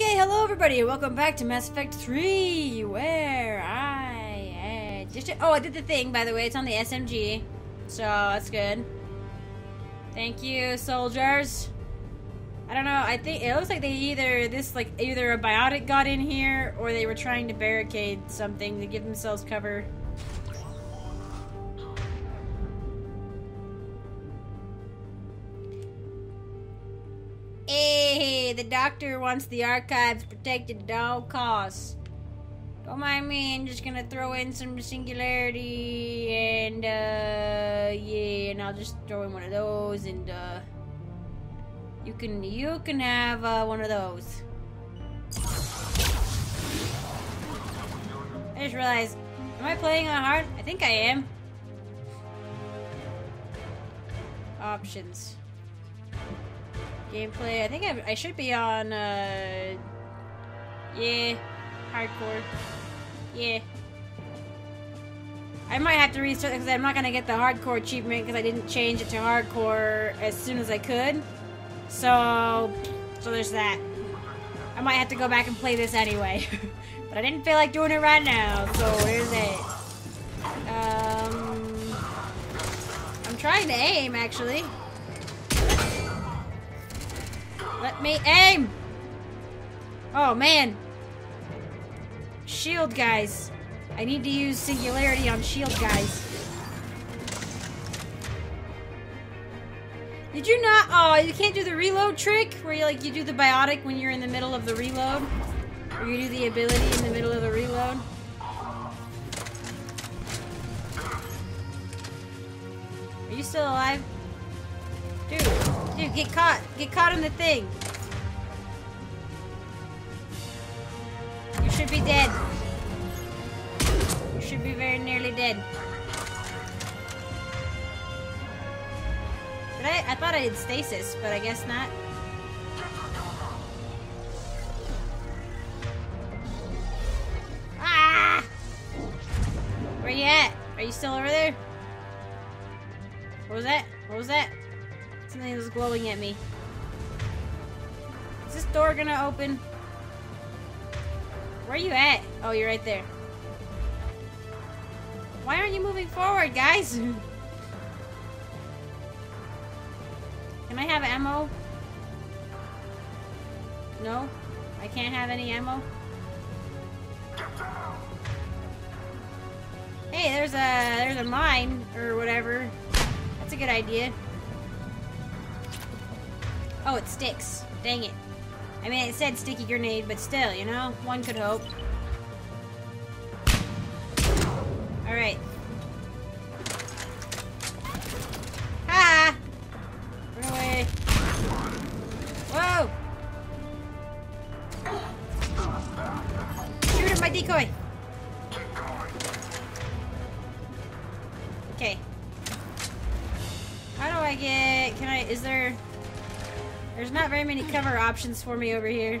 Okay, hello everybody, welcome back to Mass Effect 3, where I just oh I did the thing by the way, it's on the SMG, so that's good. Thank you, soldiers. I don't know. I think it looks like they either this like either a biotic got in here or they were trying to barricade something to give themselves cover. The doctor wants the archives protected at all costs. Don't mind me, I'm just gonna throw in some singularity and, uh, yeah, and I'll just throw in one of those and, uh, you can, you can have, uh, one of those. I just realized, am I playing on hard? I think I am. Options. Gameplay. I think I, I should be on, uh... Yeah. Hardcore. Yeah. I might have to restart because I'm not going to get the hardcore achievement because I didn't change it to hardcore as soon as I could. So, so there's that. I might have to go back and play this anyway. but I didn't feel like doing it right now, so there's it. Um, I'm trying to aim, actually. Let me aim! Oh, man. Shield guys. I need to use singularity on shield guys. Did you not? Oh, you can't do the reload trick where you like you do the biotic when you're in the middle of the reload, or you do the ability in the middle of the reload. Are you still alive, dude? Dude, get caught! Get caught in the thing. You should be dead. You should be very nearly dead. Did I? I thought I did stasis, but I guess not. Ah! Where you at? Are you still over there? What was that? What was that? Something was glowing at me. Is this door gonna open? Where are you at? Oh, you're right there. Why aren't you moving forward, guys? Can I have ammo? No? I can't have any ammo? Hey, there's a there's a mine or whatever. That's a good idea. Oh, it sticks. Dang it. I mean, it said sticky grenade, but still, you know? One could hope. Alright. Cover options for me over here.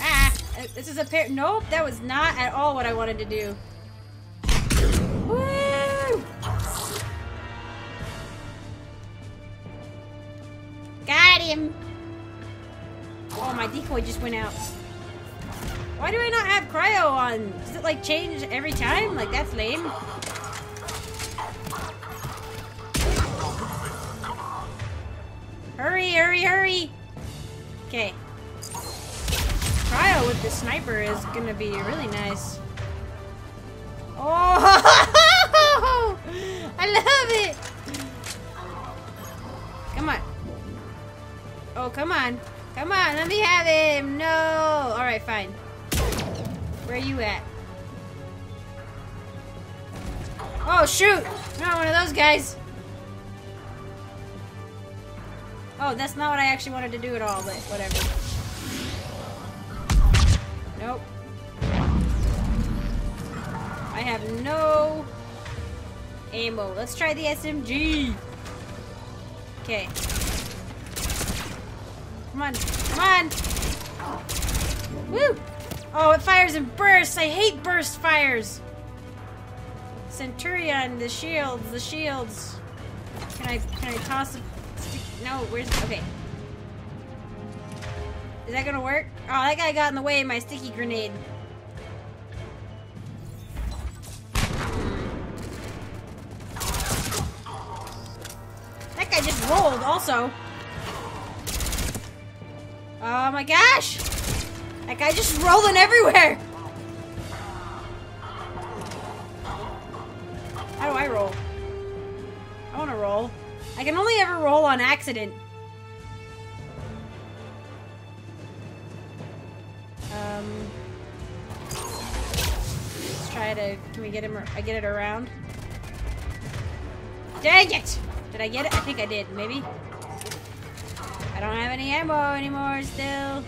Ah! This is a pair- Nope, that was not at all what I wanted to do. Woo! Got him! Oh, my decoy just went out. Why do I not have cryo on? Does it like change every time? Like that's lame. Okay. Cryo with the sniper is gonna be really nice. Oh! I love it! Come on. Oh, come on. Come on, let me have him! No! Alright, fine. Where are you at? Oh, shoot! Not one of those guys! Oh, that's not what I actually wanted to do at all, but whatever. Nope. I have no ammo. Let's try the SMG. Okay. Come on. Come on. Woo! Oh, it fires in bursts. I hate burst fires. Centurion, the shields, the shields. Can I can I toss a? No, where's okay. Is that gonna work? Oh, that guy got in the way of my sticky grenade. Hmm. That guy just rolled also. Oh my gosh! That guy just rolling everywhere! How do I roll? I want to roll. I can only ever roll on accident. Um, let's try to. Can we get him? I get it around. Dang it! Did I get it? I think I did. Maybe. I don't have any ammo anymore. Still.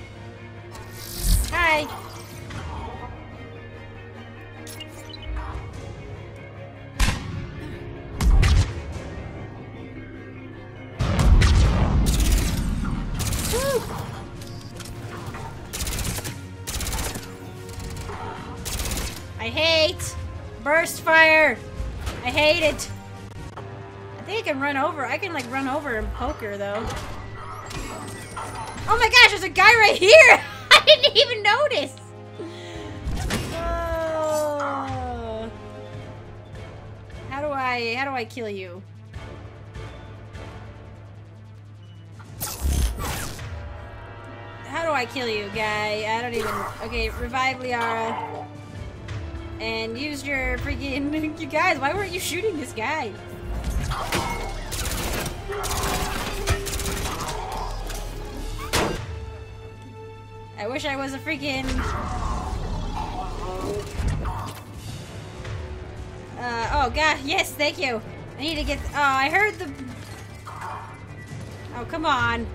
Hi. Burst fire. I hate it. I think I can run over. I can like run over and poke her though. Oh my gosh, there's a guy right here. I didn't even notice. Oh. How do I how do I kill you? How do I kill you, guy? I don't even. Okay, revive Liara. And use your freaking. You guys, why weren't you shooting this guy? I wish I was a freaking. Uh, oh god, yes, thank you. I need to get. Oh, I heard the. Oh, come on.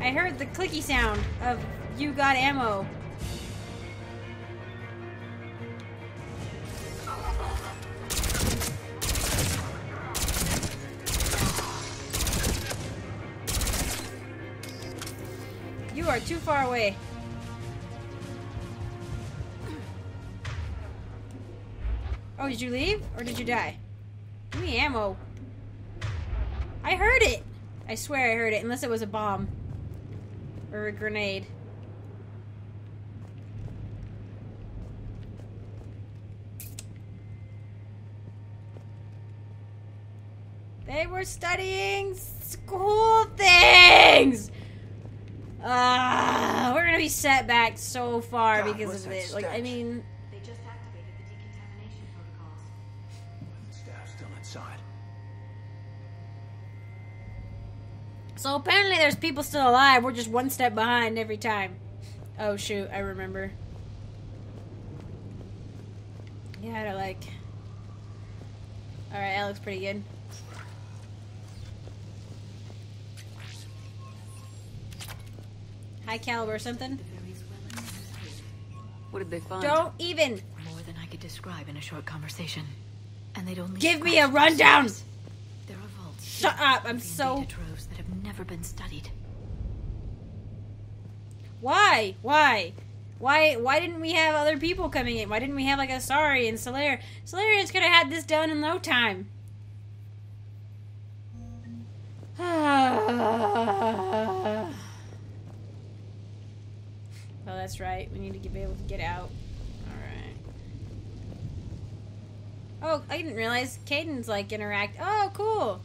I heard the clicky sound of you got ammo. Are too far away. Oh, did you leave? Or did you die? Give me ammo. I heard it! I swear I heard it, unless it was a bomb. Or a grenade. They were studying school things! Ah, we're gonna be set back so far God, because of that it. Like, I mean, They just activated the decontamination protocols. Staff still inside. so apparently there's people still alive. We're just one step behind every time. Oh shoot, I remember. Yeah, I like. All right, that looks pretty good. High caliber or something? The various relics here. What did they find? Don't even More than I could describe in a short conversation. And they'd only give me a rundown. There are vaults. Shut up, I'm so- troves that have never been studied. Why? Why? Why why didn't we have other people coming in? Why didn't we have like asari and Solaire? Salarians could have had this done in no time. well, that's right. We need to be able to get out. Alright. Oh, I didn't realize Kaidan's like interact. Oh, cool.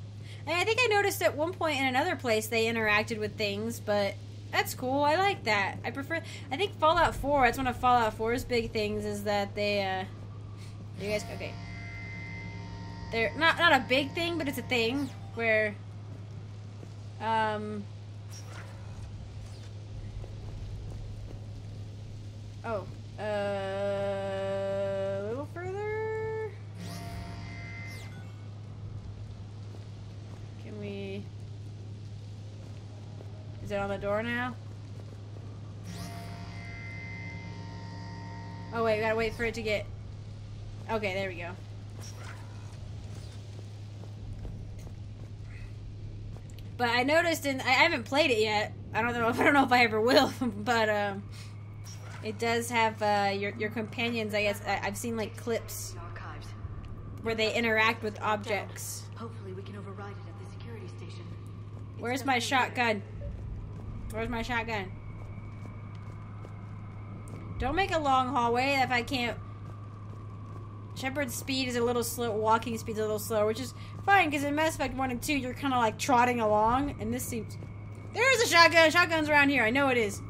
And I think I noticed at one point in another place they interacted with things, but that's cool. I like that. I prefer. I think Fallout 4. That's one of Fallout 4's big things is that they. uh You guys okay? They're not not a big thing, but it's a thing where. Um. Oh. Uh. A little further. Can we? Is it on the door now? Oh wait, we gotta wait for it to get. Okay, there we go. But I noticed, and I haven't played it yet. I don't know. If, I don't know if I ever will. but um, it does have uh, your your companions. I guess I, I've seen like clips where they interact with objects. Hopefully we can override it at the security station. Where's my shotgun? Where's my shotgun? Don't make a long hallway if I can't. Shepard's speed is a little slow. Walking speed's a little slow, which is fine because in Mass Effect 1 and 2, you're kind of like trotting along, and this seems. There is a shotgun! Shotgun's around here. I know it is.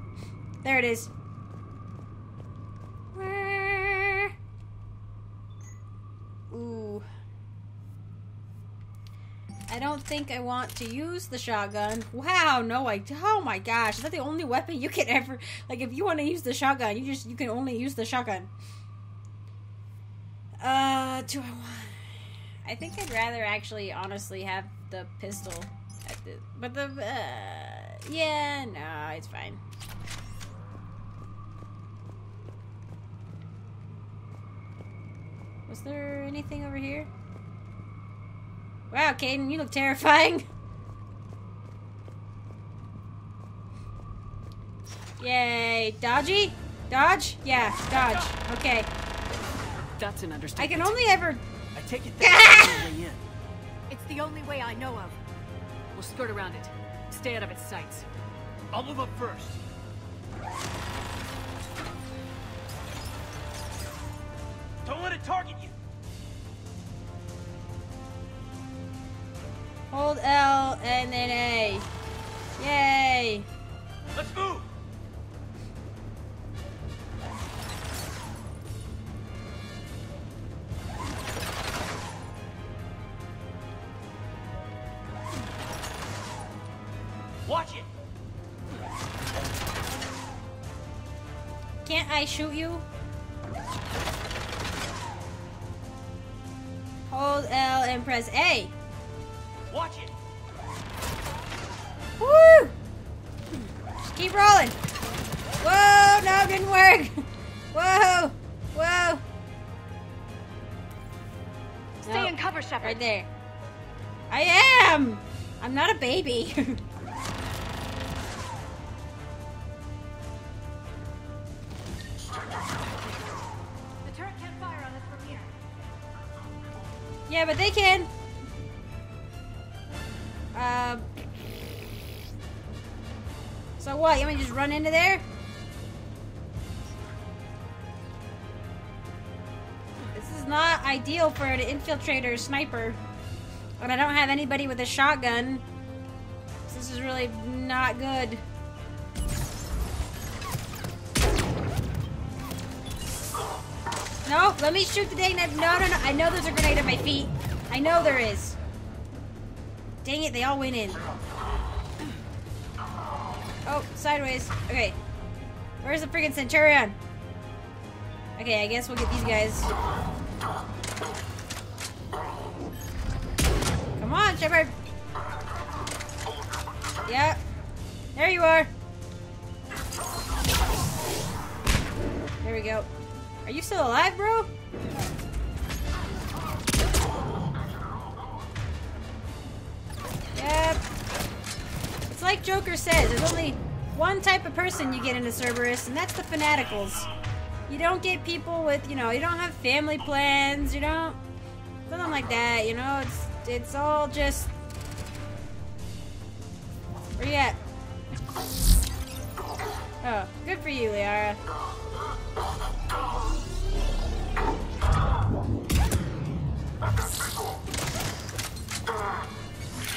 There it is. Don't think I want to use the shotgun. Wow, no, I. Oh my gosh, is that the only weapon you can ever. Like, if you want to use the shotgun, you just. You can only use the shotgun. Uh, do I want. I think I'd rather actually, honestly, have the pistol. The, but the. Uh, yeah, no, it's fine. Was there anything over here? Wow, Kaidan, you look terrifying. Yay. Dodgy? Dodge? Yeah, dodge. Okay. That's an understatement. I can only ever. I take it that's the only way in. It's the only way I know of. We'll skirt around it. Stay out of its sights. I'll move up first. Don't let it target Hold L and then A. Yay. Let's move. Watch it. Can't I shoot you? Hold L and press A. Watch it. Woo! Just keep rolling. Whoa, no, it didn't work. Whoa, whoa. Stay Nope. in cover, Shepard. Right there. I am! I'm not a baby. The turret can't fire on us from here. yeah, but they can. Run into there? This is not ideal for an infiltrator sniper. But I don't have anybody with a shotgun. This is really not good. No, let me shoot the dang net. No, no, no. I know there's a grenade at my feet. I know there is. Dang it, they all went in. Oh, sideways. Okay. Where's the freaking Centurion? Okay, I guess we'll get these guys. Come on, Shepard. Yep. There you are. There we go. Are you still alive, bro? Like Joker says, there's only one type of person you get into Cerberus, and that's the fanaticals. You don't get people with, you know, you don't have family plans, you don't something like that, you know, it's it's all just Where you at? Oh, good for you, Liara.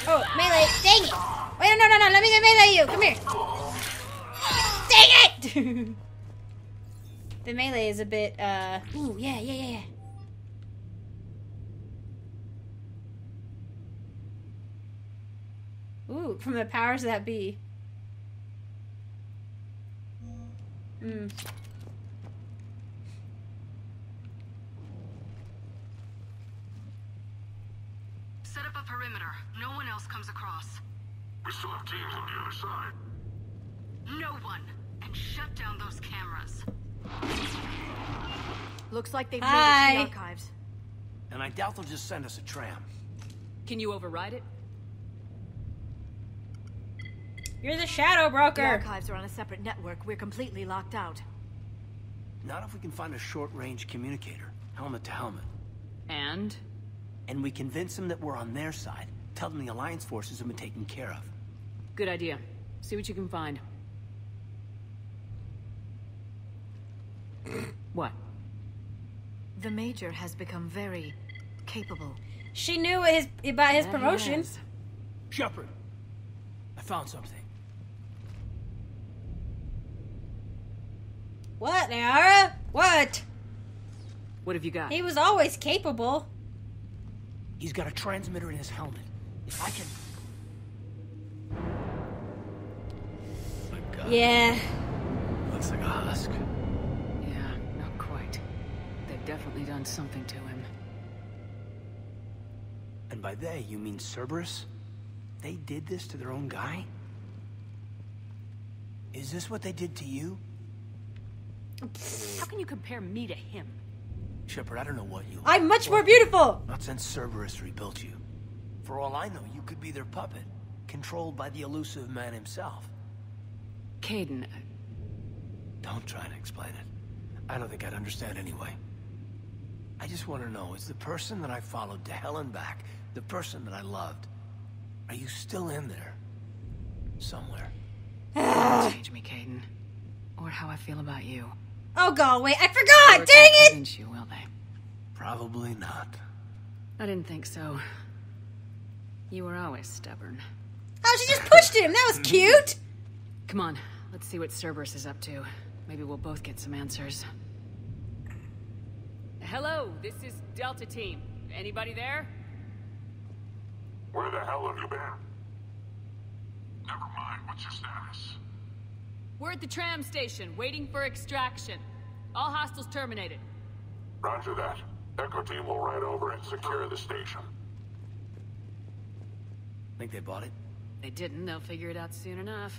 Oh, melee! Dang it! Wait, no, no, no! Let me melee you! Come here! Dang it! the melee is a bit, uh... Ooh, yeah, yeah, yeah, yeah. Ooh, from the powers of that be. Hmm. Set up a perimeter. No one else comes across. We still have teams on the other side. No one. And shut down those cameras. Looks like they've Hi. made it to the archives. And I doubt they'll just send us a tram. Can you override it? You're the shadow The broker. archives are on a separate network. We're completely locked out. Not if we can find a short-range communicator, helmet to helmet. And? And we convince them that we're on their side. Tell them the Alliance forces have been taken care of. Good idea. See what you can find. what? The Major has become very capable. She knew his, about his promotions. promotion. Shepard, I found something. What, Nara? What? What have you got? He was always capable. He's got a transmitter in his helmet. If I can Yeah. Looks like a husk. Yeah, not quite. They've definitely done something to him. And by they, you mean Cerberus? They did this to their own guy? Is this what they did to you? How can you compare me to him? Shepard, I don't know what you I'm much more beautiful. Not since Cerberus rebuilt you. For all I know, you could be their puppet, controlled by the Illusive Man himself. Kaidan, Don't try to explain it. I don't think I'd understand anyway. I just want to know, is the person that I followed to hell and back, the person that I loved, are you still in there? Somewhere. change me, Kaidan. Or how I feel about you. Oh, go away. I forgot. Or Dang it. convince you, will they? Probably not. I didn't think so. You were always stubborn. Oh, she just pushed him. That was cute. Come on, let's see what Cerberus is up to. Maybe we'll both get some answers. Hello, this is Delta Team. Anybody there? Where the hell have you been? Never mind. What's your status? We're at the tram station, waiting for extraction. All hostiles terminated. Roger that. Echo team will ride over and secure the station. Think they bought it? They didn't, they'll figure it out soon enough.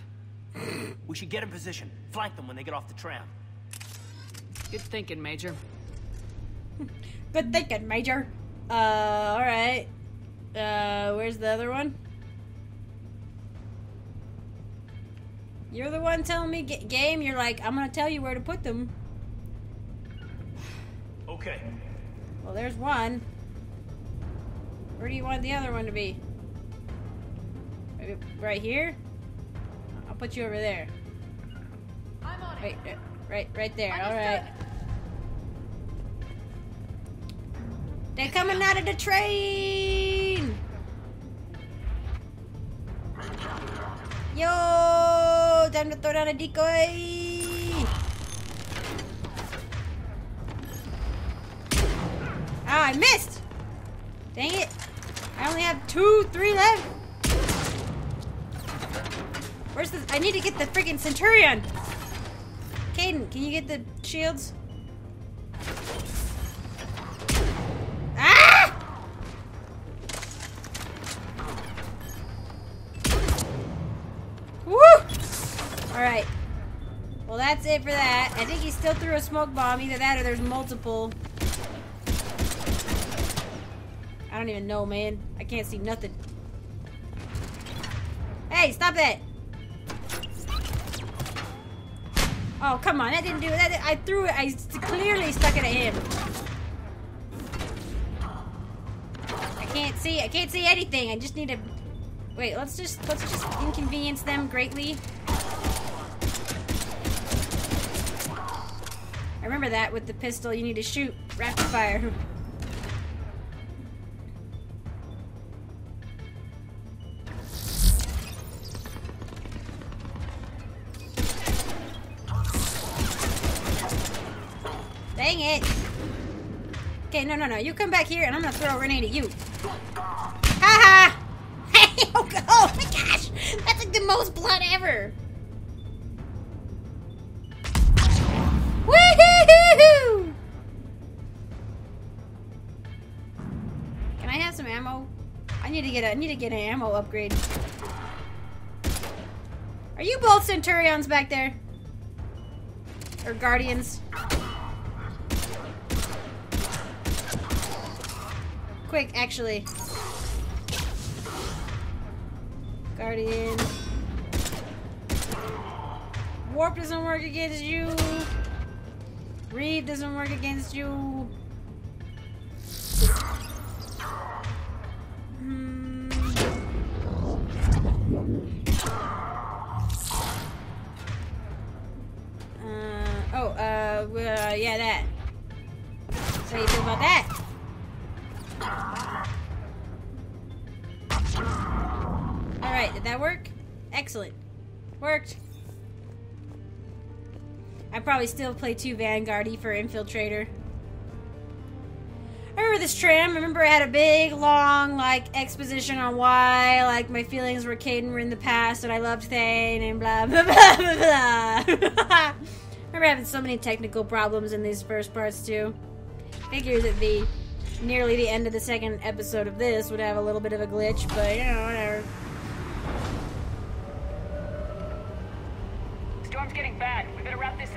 We should get in position. Flank them when they get off the tram. Good thinking, Major. Good thinking, Major. Uh, alright. Uh, where's the other one? You're the one telling me, Ga- game, you're like, I'm gonna tell you where to put them. Okay. Well, there's one. Where do you want the other one to be? Maybe right here? Put you over there. I'm on Right, uh, right, right there. All right. They're coming out of the train. Yo, time to throw down a decoy. Ah, I missed. Dang it. I only have two, three left. Where's the? I need to get the freaking Centurion. Kaidan, can you get the shields? Ah! Woo! Alright. Well, that's it for that. I think he still threw a smoke bomb. Either that or there's multiple. I don't even know, man. I can't see nothing. Hey, stop that! Oh, come on. That didn't do. That, I threw it. I clearly stuck it at him. I can't see. I can't see anything. I just need to... Wait, let's just... Let's just inconvenience them greatly. I remember that with the pistol. You need to shoot rapid fire. no, no. You come back here and I'm gonna throw a grenade at you. Ha ha! Hey, oh, oh my gosh! That's like the most blood ever! Woohoo! Can I have some ammo? I need to get a I need to get an ammo upgrade. Are you both Centurions back there? Or Guardians? Quick, actually. Guardian. Warp doesn't work against you. Reave doesn't work against you. Worked. I probably still play too Vanguardy for Infiltrator. I remember this tram. I remember I had a big, long, like, exposition on why, like, my feelings were Kaidan were in the past and I loved Thane and blah, blah, blah, blah, blah. Remember having so many technical problems in these first parts, too. Figures at the nearly the end of the second episode of this would have a little bit of a glitch, but, you know, whatever.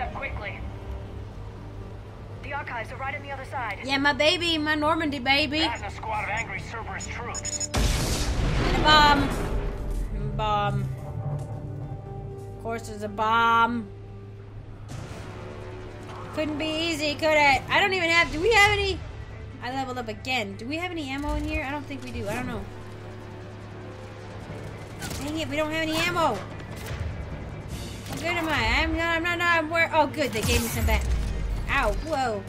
Up quickly. The archives are right on the other side. Yeah, my baby, my Normandy baby. That a squad of angry Cerberus troops. And a bomb. Bomb. Of course, there's a bomb. Couldn't be easy, could it? I don't even have. Do we have any? I leveled up again. Do we have any ammo in here? I don't think we do. I don't know. Dang it, we don't have any ammo. Good am I? I'm not. I'm not. not I'm where? Oh, good. They gave me some back. Ow. Whoa.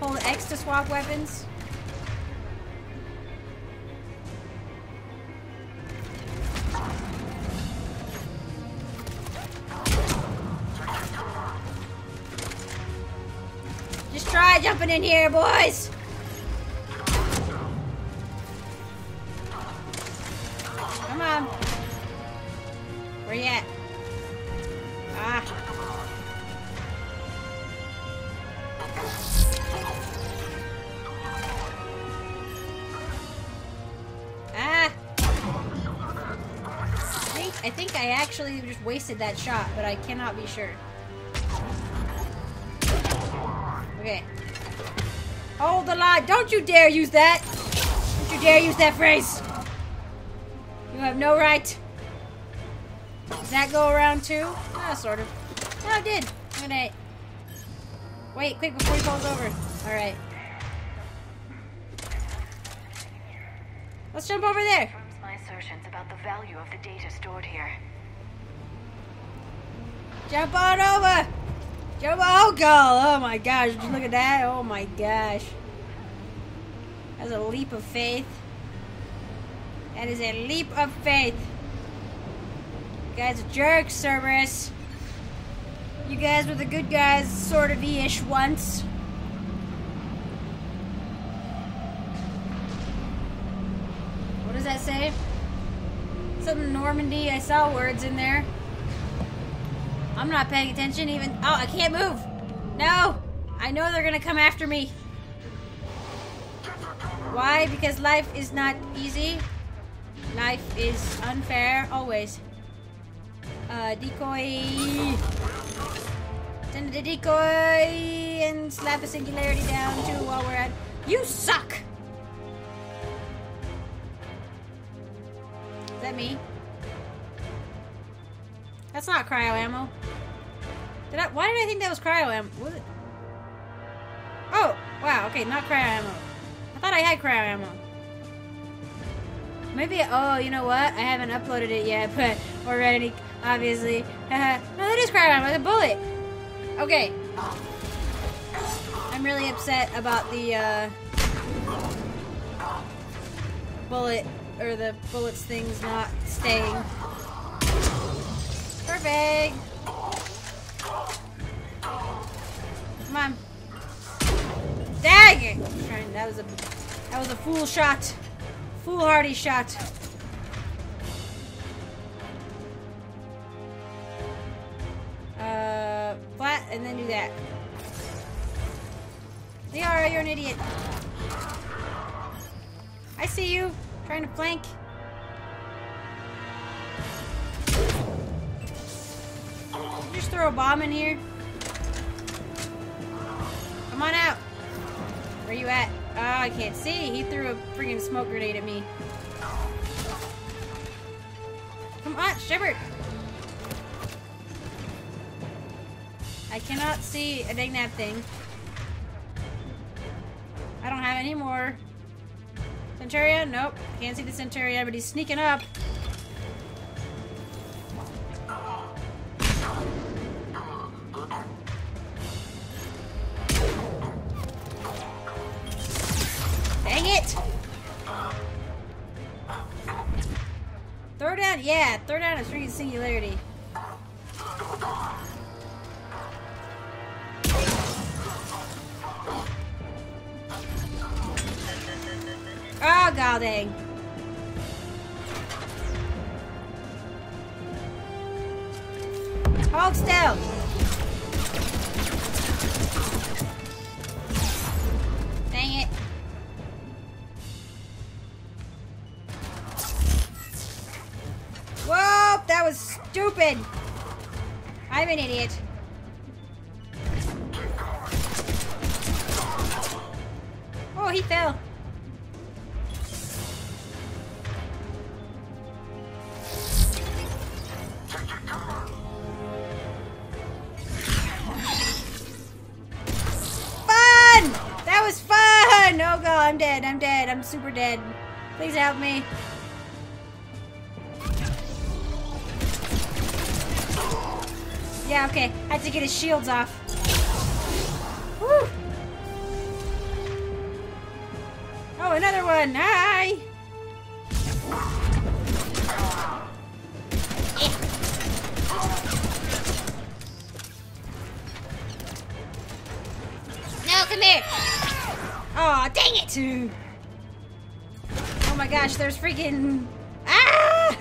Hold X to swap weapons. Just try jumping in here, boys. Wasted that shot, but I cannot be sure. Okay. Hold the line. Don't you dare use that. Don't you dare use that phrase. You have no right. Does that go around too? Ah, sort of. Oh, it did. At that. Wait, quick before he falls over. Alright. Let's jump over there. Confirms my assertions about the value of the data stored here. Jump on over. Jump Oh, God. Oh, my gosh. You look at that? Oh, my gosh. That's a leap of faith. That is a leap of faith. You guys are jerks, Cerberus. You guys were the good guys, sort of ish once. What does that say? Something Normandy. I saw words in there. I'm not paying attention even. Oh, I can't move. No. I know they're gonna come after me. Why? Because life is not easy. Life is unfair always. Uh, decoy. Send the decoy and slap a singularity down too while we're at. You suck. Is that me? That's not cryo ammo. Did I? Why did I think that was cryo ammo? Was it? Oh, wow. Okay, not cryo ammo. I thought I had cryo ammo. Maybe. Oh, you know what? I haven't uploaded it yet, but we're ready. Obviously. no, that is cryo ammo. The bullet. Okay. I'm really upset about the uh, bullet or the bullets things not staying. Perfect. Come on. Dang it! That was a that was a fool shot. Foolhardy shot. Uh, flat, and then do that. Liara, you're an idiot. I see you. Trying to flank. Throw a bomb in here? Come on out. Where you at? Oh, I can't see. He threw a freaking smoke grenade at me. Come on, Shepard. I cannot see a dang that thing. I don't have any more. Centurion? Nope. Can't see the Centurion, but he's sneaking up. Hold still. Dang it. Whoa, that was stupid. I'm an idiot. Oh, he fell. Super dead. Please help me. Yeah, okay. I had to get his shields off. Whew. Oh, another one. Hi. No, come here. Oh, dang it. My gosh, there's freaking... Ah!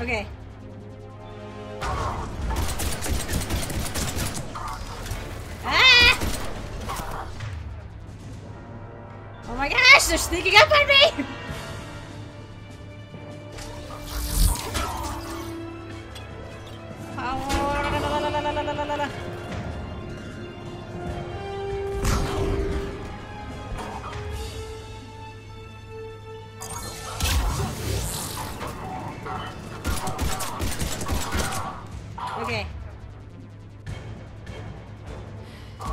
Okay.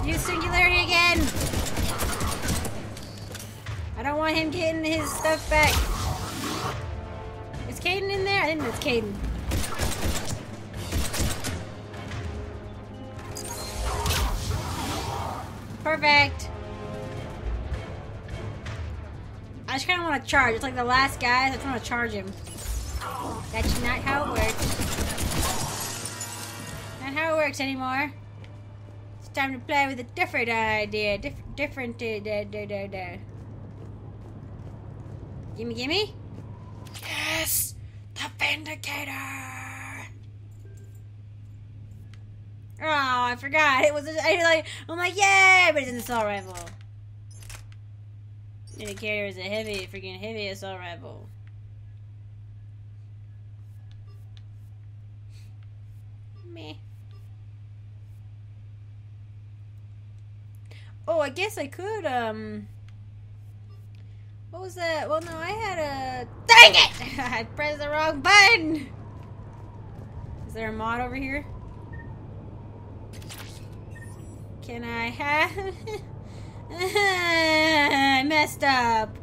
Use singularity again! I don't want him getting his stuff back. Is Kaidan in there? I think that's Kaidan. Perfect. I just kind of want to charge. It's like the last guy. I just want to charge him. That's not how it works. Not how it works anymore. Time to play with a different idea. Dif different. Uh, da, da, da, da. Gimme, gimme. Yes! The Vindicator! Oh, I forgot. It was. I like. I'm like, yay! But it's an assault rifle. Vindicator is a heavy, freaking heavy assault rifle. Meh. Oh, I guess I could, um... What was that? Well, no, I had a... Dang it! I pressed the wrong button! Is there a mod over here? Can I have... I messed up.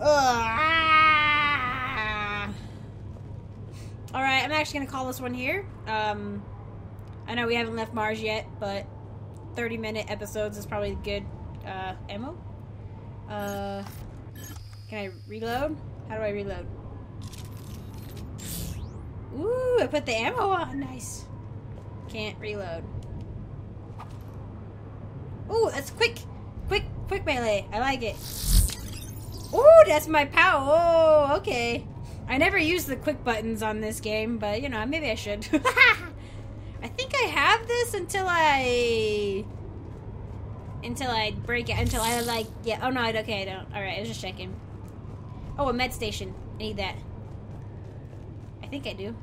Ugh. Alright, I'm actually going to call this one here. Um, I know we haven't left Mars yet, but 30 minute episodes is probably good uh, ammo. Uh, can I reload? How do I reload? Ooh, I put the ammo on. Nice. Can't reload. Ooh, that's quick. Quick, quick melee. I like it. Ooh, that's my power. Oh, okay. I never use the quick buttons on this game, but you know, maybe I should. I think I have this until I until I break it until I like yeah oh no I okay I don't alright I was just checking. Oh a med station I need that. I think I do.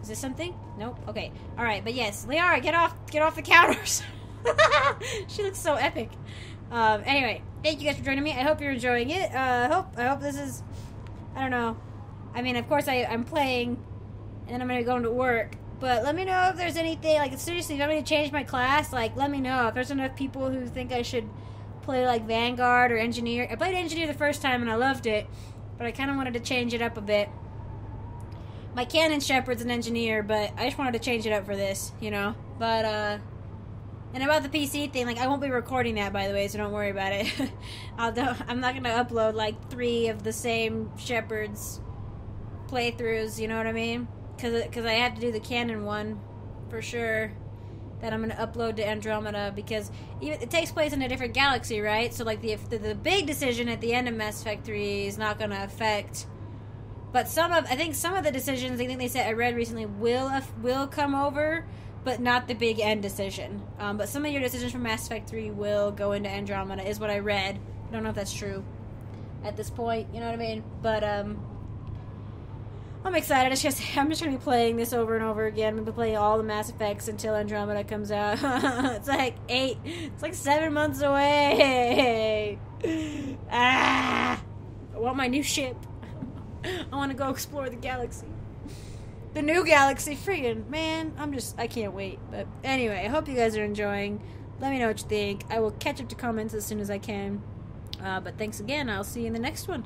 Is this something? Nope okay alright but yes Liara get off get off the counters. She looks so epic. Um anyway thank you guys for joining me I hope you're enjoying it uh I hope I hope this is I don't know I mean of course I, I'm playing and then I'm gonna go into work but let me know if there's anything, like, seriously, if me to change my class, like, let me know. If there's enough people who think I should play, like, Vanguard or Engineer. I played Engineer the first time and I loved it, but I kind of wanted to change it up a bit. My Canon Shepard's an Engineer, but I just wanted to change it up for this, you know? But, uh, And about the PC thing, like I won't be recording that by the way, so don't worry about it. Do, I'm not gonna upload like three of the same Shepard's playthroughs. You know what I mean? Because because I have to do the canon one for sure. That I'm gonna upload to Andromeda because even, it takes place in a different galaxy, right? So like the, the the big decision at the end of Mass Effect Three is not gonna affect. But some of I think some of the decisions I think they said I read recently will will come over but not the big end decision. Um, but some of your decisions from Mass Effect 3 will go into Andromeda, is what I read. I don't know if that's true at this point, you know what I mean? But, um, I'm excited. It's just, I'm just gonna be playing this over and over again. I'm gonna be playing all the Mass Effects until Andromeda comes out. it's like eight, it's like seven months away. ah! I want my new ship. I want to go explore the galaxy the new galaxy friggin' man i'm just i can't wait but anyway i hope you guys are enjoying let me know what you think i will catch up to comments as soon as i can uh, but thanks again i'll see you in the next one